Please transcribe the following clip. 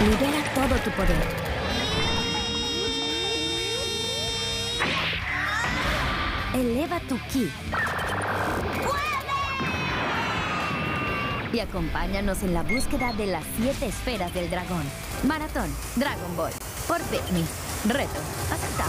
Libera todo tu poder. Eleva tu ki. Y acompáñanos en la búsqueda de las siete esferas del dragón. Maratón Dragon Ball. Por Pikmin. Reto. Aceptado.